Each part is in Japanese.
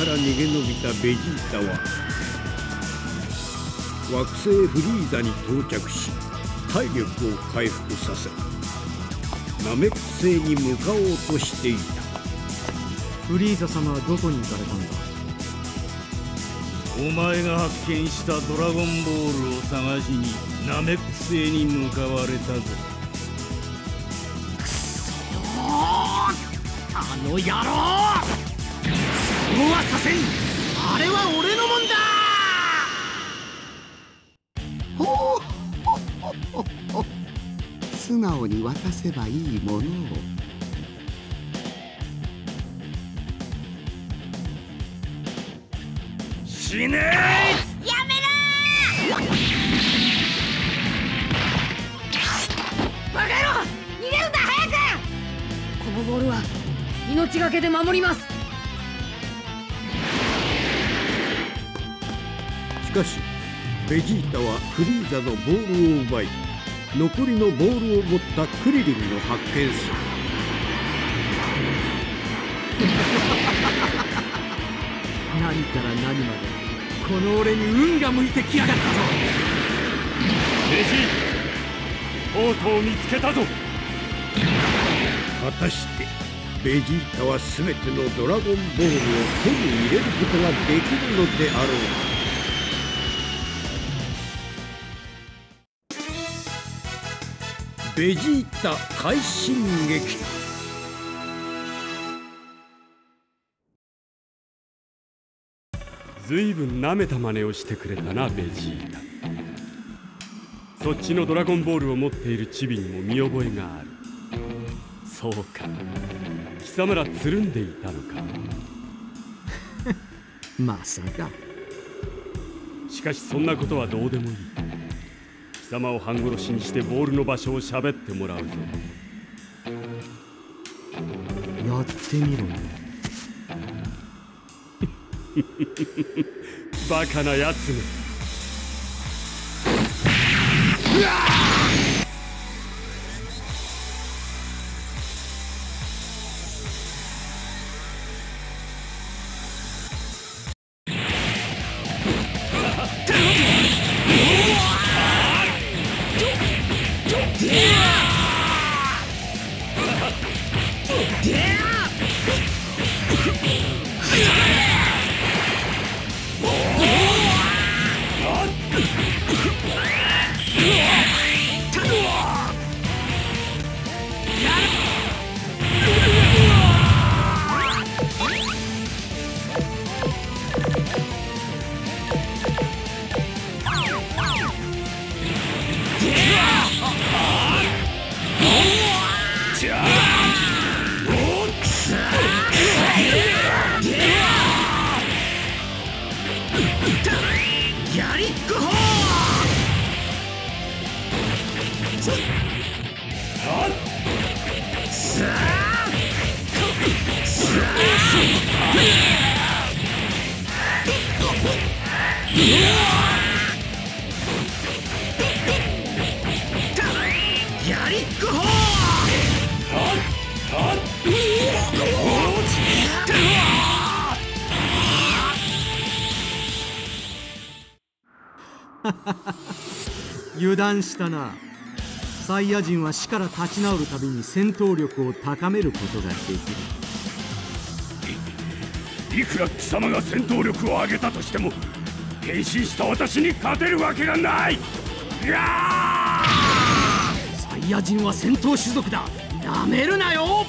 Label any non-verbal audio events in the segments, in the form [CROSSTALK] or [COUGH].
から逃げ延びたベジータは惑星フリーザに到着し体力を回復させナメック星に向かおうとしていた。フリーザ様はどこに行かれたんだ？お前が発見したドラゴンボールを探しにナメック星に向かわれたぞくそあの野郎そうはさせん。あれは俺のもんだ。ほうほほほ素直に渡せばいいものを死ねやめろバカ野郎逃げるんだ早くこのボールは命がけで守りますしかしベジータはフリーザのボールを奪い残りのボールを持ったクリリンを発見する。[LAUGHS] 何から何までこの俺に運が向いてきやがったぞ。ベジータとうとう見つけたぞ。果たしてベジータは全てのドラゴンボールを手に入れることができるのであろうかベジータ快進撃。ずいぶん舐めた真似をしてくれたなベジータ。そっちのドラゴンボールを持っているチビにも見覚えがある。そうか。貴様らつるんでいたのか。[LAUGHS] まさか。しかしそんなことはどうでもいい。貴様を半殺しにしてボールの場所を喋ってもらうぞ。やってみろよ [LAUGHS] バカなやつめ [LAUGHS] ギ [LAUGHS] 油断したな。サイヤ人は死から立ち直るたびに戦闘力を高めることができる。いくら貴様が戦闘力を上げたとしても変身した私に勝てるわけがない。いやサイヤ人は戦闘種族だ。なめるなよ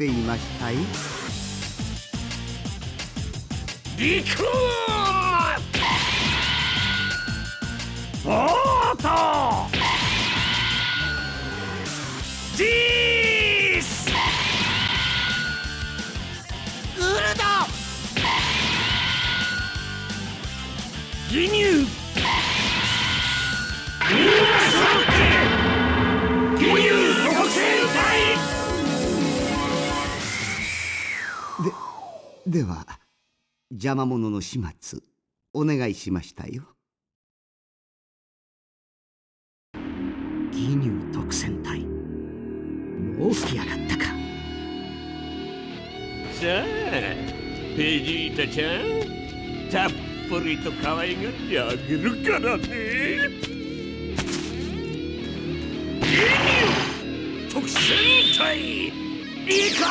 ていましたい？リクボート。ジース。グルドギニューでは邪魔者の始末お願いしましたよ。義乳特戦隊もう来やがったか。さあベジータちゃんたっぷりと可愛がってあげるからね。ゲニュ特戦隊行こ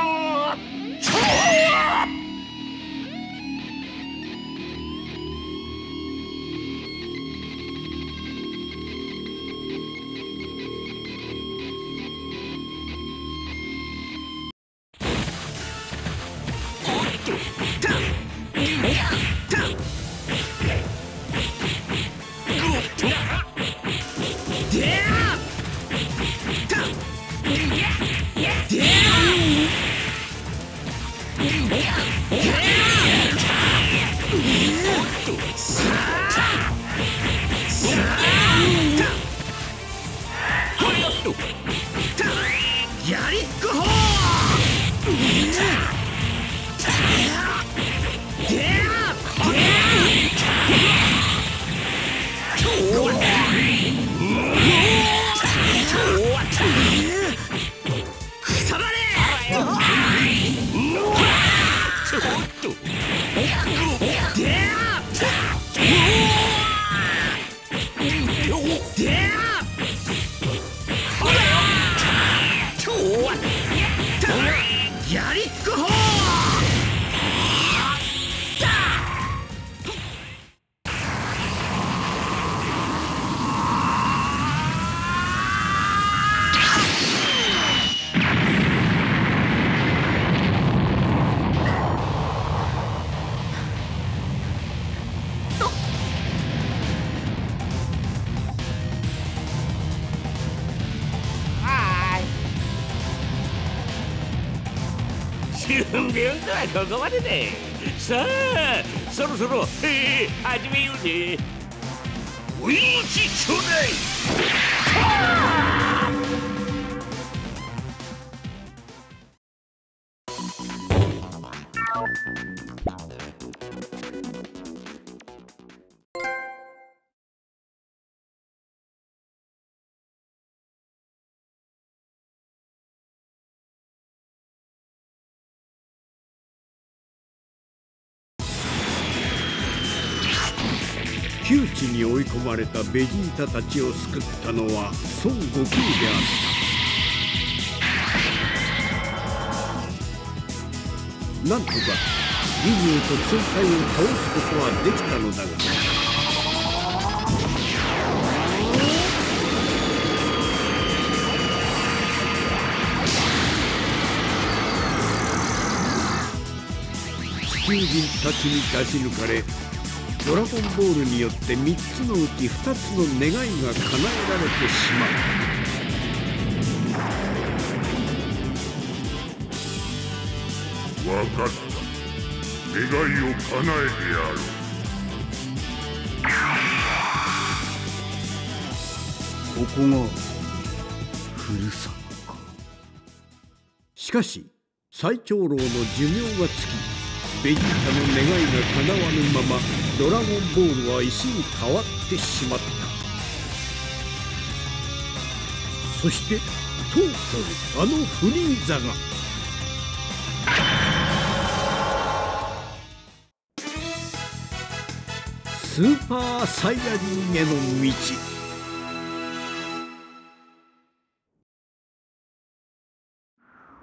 う！Yeah! 準備運動はここまででさあそろそろ、えー、始めようぜ。お命ちょうだい窮地に追い込まれたベジータたちを救ったのは孫悟空であった。なんとか義乳特戦隊を倒すことはできたのだが。地球人たちに出し抜かれドラゴンボールによって3つのうち2つの願いが叶えられてしまう。分かった。願いを叶えてやる。ここがふるさとか。しかし最長老の寿命が尽きベジータの願いが叶わぬままドラゴンボールは石に変わってしまった。そしてとうとうあのフリーザが。スーパーサイヤ人への道。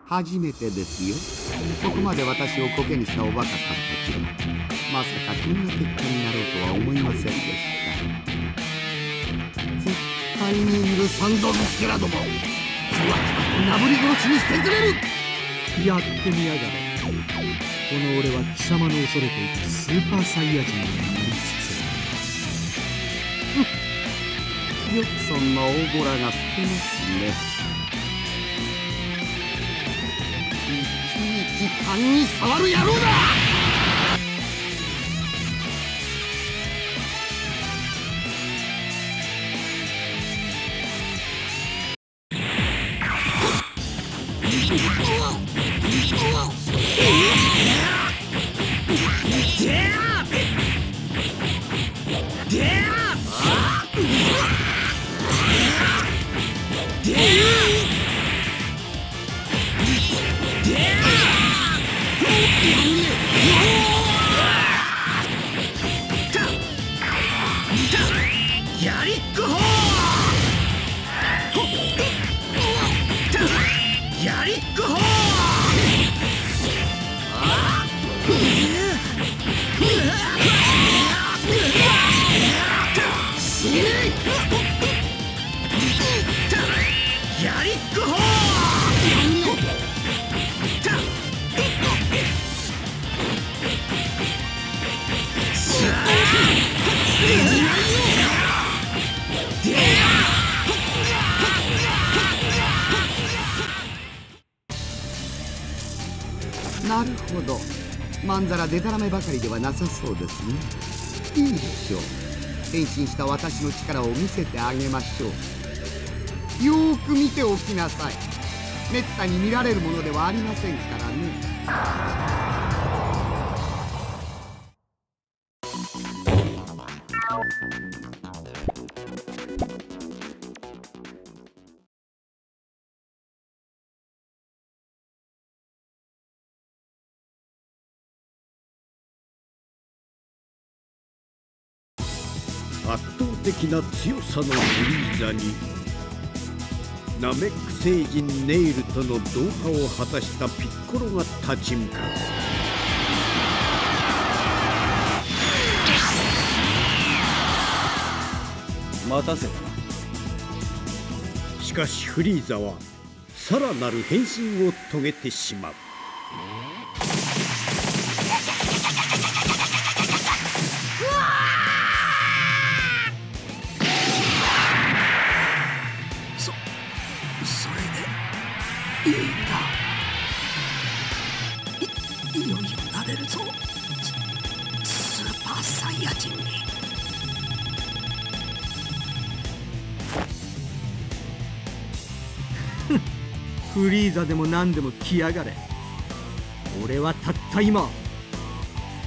初めてですよ。ここまで私をコケにしたおバカさんたちがまさかこんな結果になろうとは思いませんでした絶対に許さんぞ見つけらどもじわじわとなぶり殺しにしてくれ。るやってみやがれ。この俺は貴様の恐れていたスーパーサイヤ人になりつつあるよくそんな大ボラが吹けますね。いちいち勘に触る野郎だ！まんざらでたらめばかりではなさそうですね。いいでしょう。変身した私の力を見せてあげましょう。よーく見ておきなさい。めったに見られるものではありませんからね。的な強さのフリーザにナメック星人ネイルとの同化を果たしたピッコロが立ち向かう。待たせた。しかしフリーザはさらなる変身を遂げてしまういいんだいいよいよなれるぞスーパーサイヤ人にフリーザでも何でも来やがれ。俺はたった今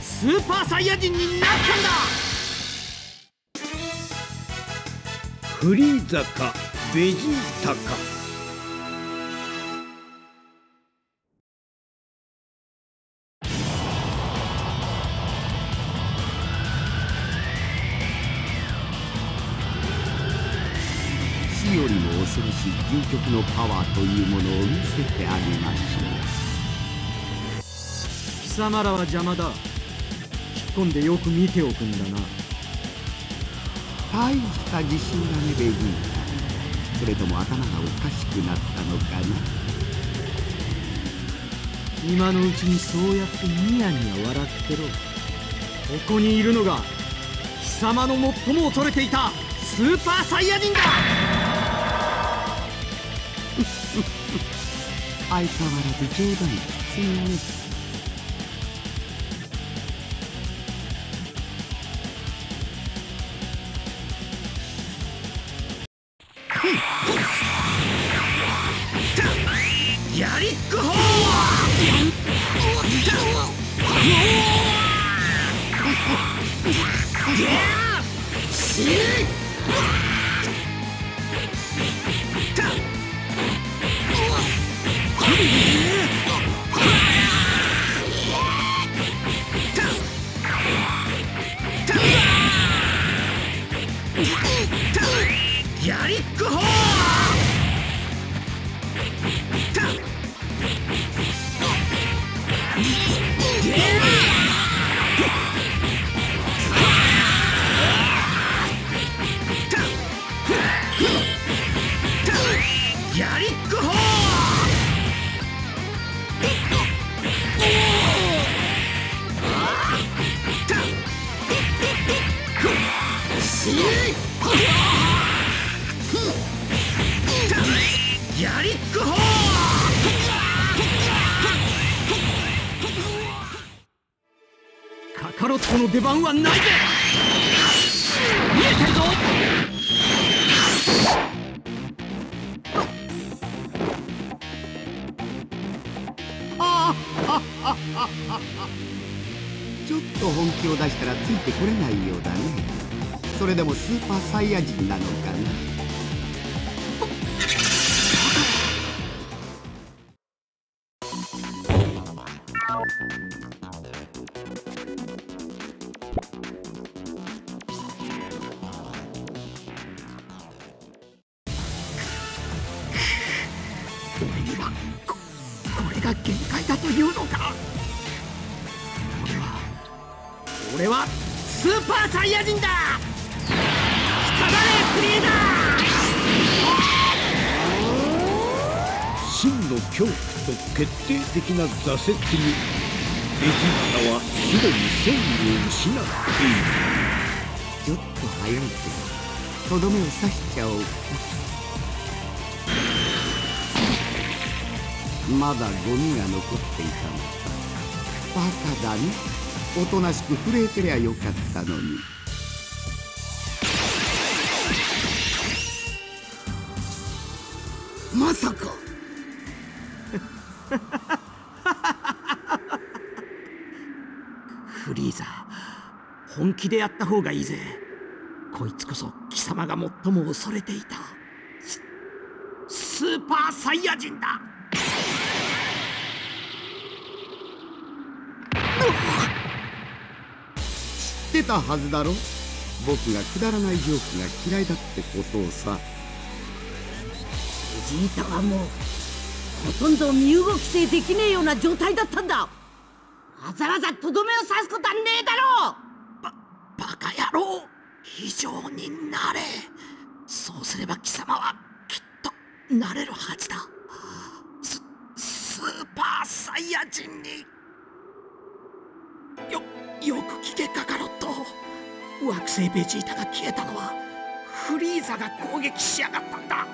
スーパーサイヤ人になったんだ。フリーザかベジータか。極のパワーというものを見せてあげましょう。貴様らは邪魔だ。引っ込んでよく見ておくんだな。大した自信だねベジー。タそれとも頭がおかしくなったのかな。今のうちにそうやってニヤニヤ笑ってろ。ここにいるのが貴様の最も恐れていたスーパーサイヤ人だ相変わらず冗談きついねちょっと本気を出したらついてこれないようだね。それでもスーパーサイヤ人なのかな？的な挫折にベジータはすでに戦意を失って。いるちょっと早いけどとどめを刺しちゃおう。かまだゴミが残っていたの。かバカだね。おとなしく震えてりゃよかったのに。まさかフリーザ本気でやった方がいいぜ。こいつこそ貴様が最も恐れていた。ススーパーサイヤ人だ。知ってたはずだろ？僕がくだらないジョークが嫌いだってことをさ。ベジータはもうほとんど身動きせできねえような状態だったんだ。わざわざとどめを刺すことはねえだろバカ野郎非常になれ。そうすれば貴様はきっとなれるはずだ。ススーパーサイヤ人に。よよく聞けカカロット惑星ベジータが消えたのはフリーザが攻撃しやがったんだ。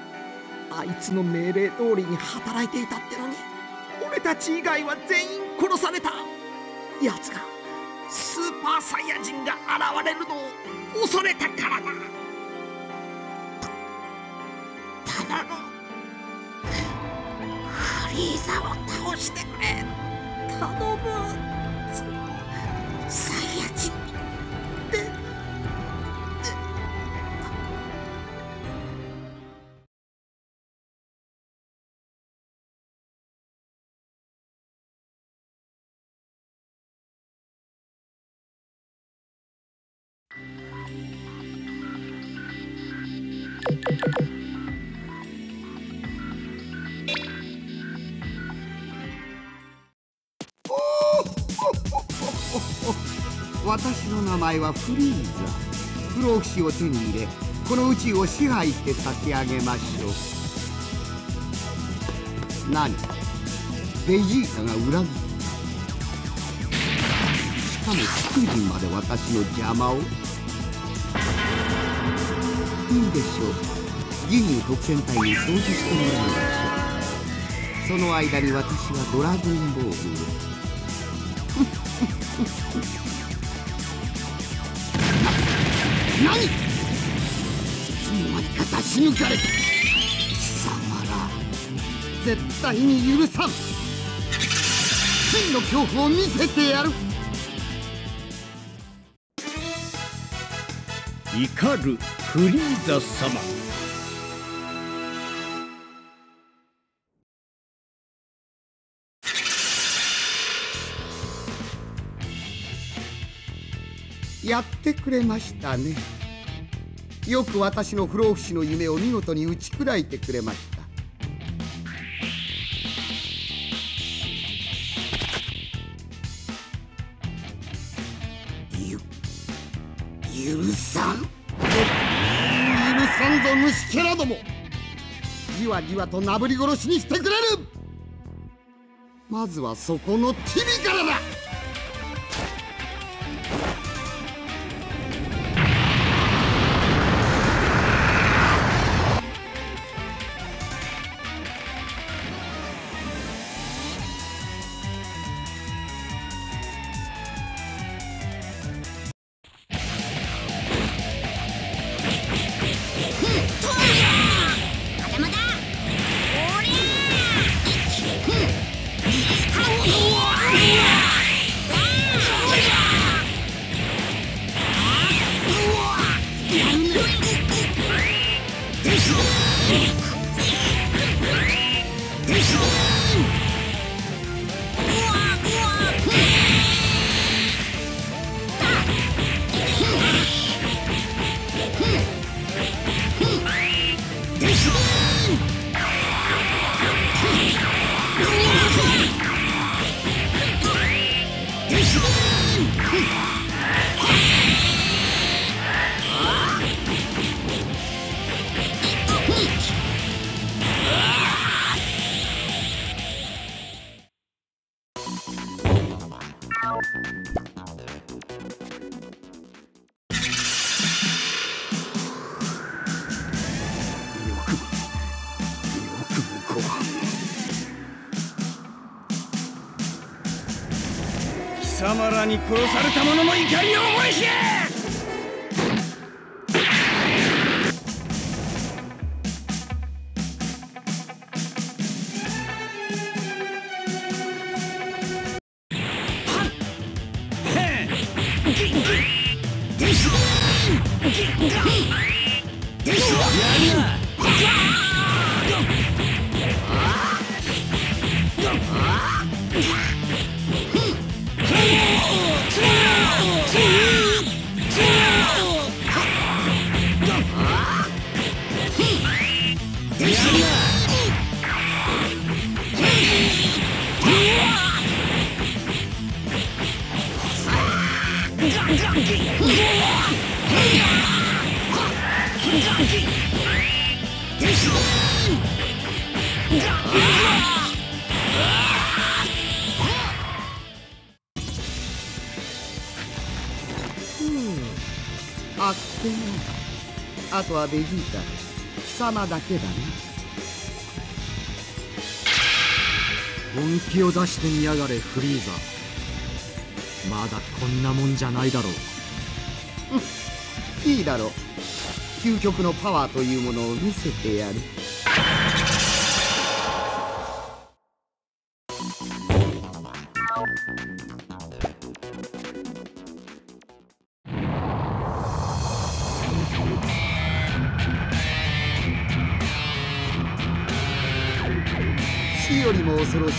あいつの命令通りに働いていたってのに俺たち以外は全員殺された。奴がスーパーサイヤ人が現れるのを恐れたからだ。ただのフリーザを倒してくれ。頼む。の名前はフリーザ不老不死を手に入れこの宇宙を支配して差し上げましょう。何ベジータが裏切ったしかも地球人まで私の邪魔を。いいでしょう。ギニュー特戦隊に掃除してもらいましょう。その間に私はドラゴンボールを。何。いつの間にか出し抜かれた貴様ら絶対に許さん真の恐怖を見せてやる怒るフリーザ様やってくれましたね。よく私の不老不死の夢を見事に打ち砕いてくれました。ゆ許さん。許さんぞ虫けらども。じわじわとなぶり殺しにしてくれる。まずはそこのティビからだ。Shoot! に殺された者の怒りを思い知れ！あっあとはベジータ貴様だけだな。本気を出してみやがれフリーザ。まだこんなもんじゃないだろう。うん。いいだろう。究極のパワーというものを見せてやる。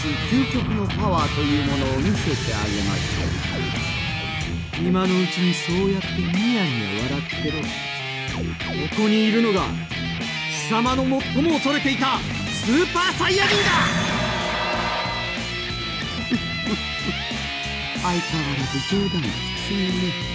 究極のパワーというものを見せてあげましょう。今のうちにそうやってニヤニヤ笑ってろ。ここにいるのが貴様の最も恐れていたスーパーサイヤ人だ。相変わらず冗談が普通ね。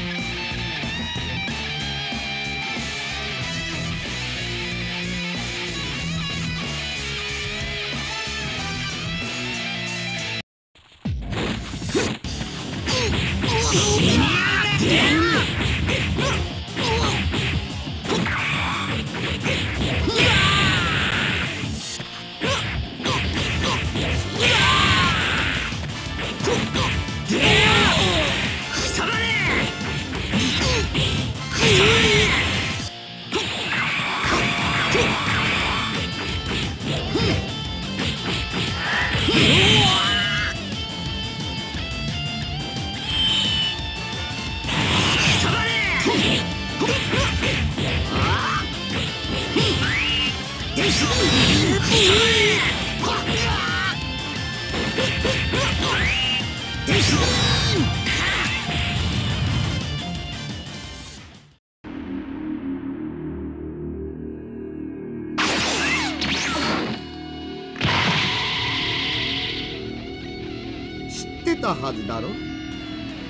ったはずだろ？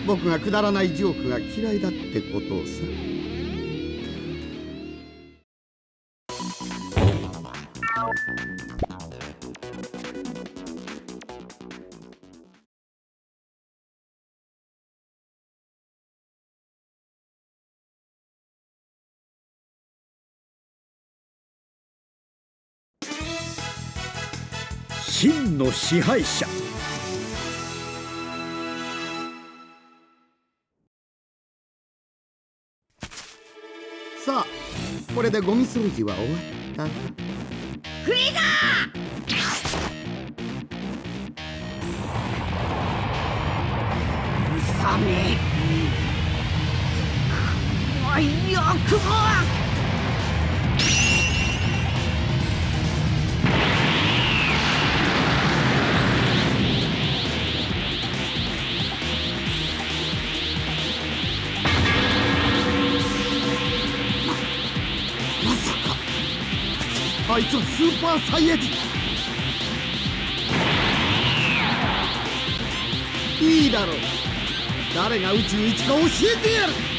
僕がくだらないジョークが嫌いだってことをさ。真の支配者。れでゴミ掃除は終わった。フリーザー！うさめよくもまパーサイエティいいだろう。誰が宇宙一か教えてやる。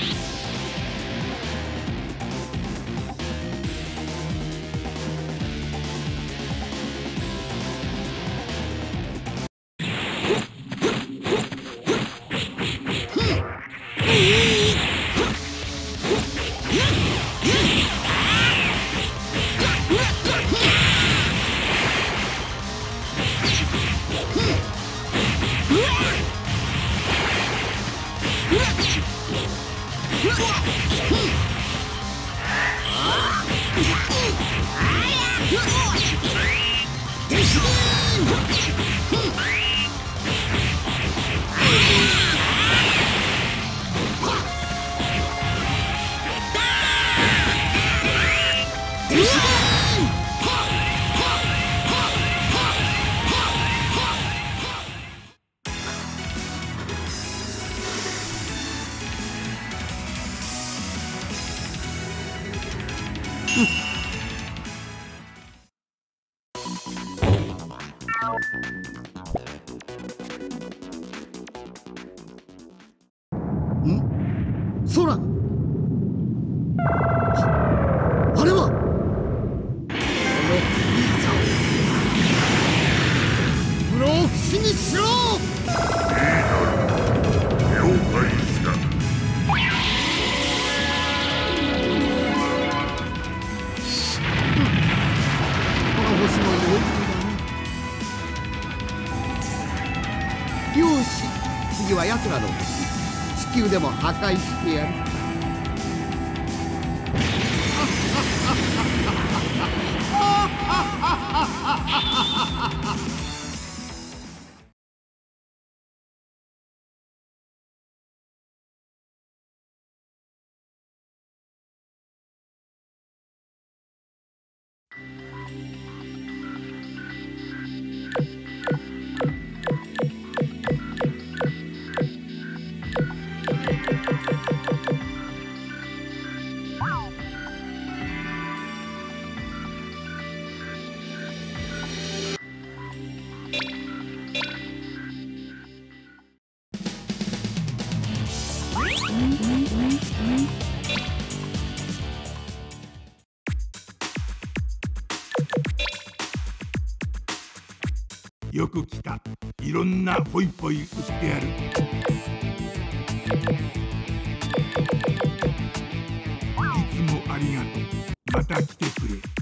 空あれは。このフリーザを不老不死にしろ。了解した。この星の妖精だねよし次は奴らの。星球でも破壊してやる。よ [LAUGHS] ろんなポイポイ売ってやる。いつもありがとう。また来てくれ。